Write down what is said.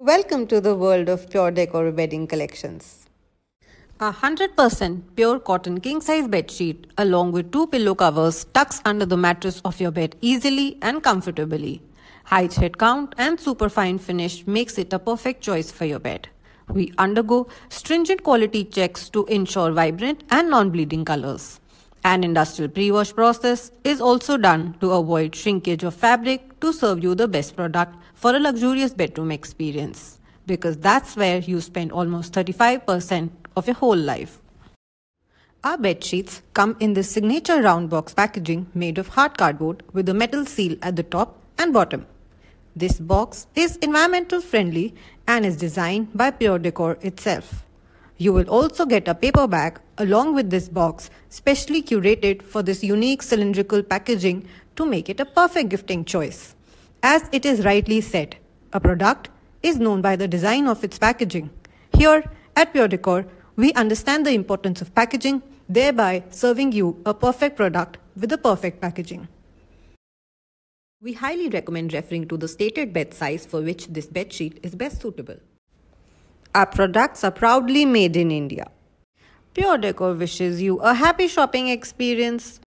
Welcome to the world of Pure Decor bedding collections. A 100% pure cotton king size bed sheet along with two pillow covers tucks under the mattress of your bed easily and comfortably. High thread count and superfine finish makes it a perfect choice for your bed. We undergo stringent quality checks to ensure vibrant and non-bleeding colors. An industrial pre-wash process is also done to avoid shrinkage of fabric to serve you the best product for a luxurious bedroom experience. Because that's where you spend almost 35% of your whole life. Our bed sheets come in this signature round box packaging made of hard cardboard with a metal seal at the top and bottom. This box is environmental friendly and is designed by Pure Decor itself. You will also get a paper bag along with this box, specially curated for this unique cylindrical packaging to make it a perfect gifting choice. As it is rightly said, a product is known by the design of its packaging. Here at Pure Decor, we understand the importance of packaging, thereby serving you a perfect product with a perfect packaging. We highly recommend referring to the stated bed size for which this bedsheet is best suitable. Our products are proudly made in India. Pure Decor wishes you a happy shopping experience.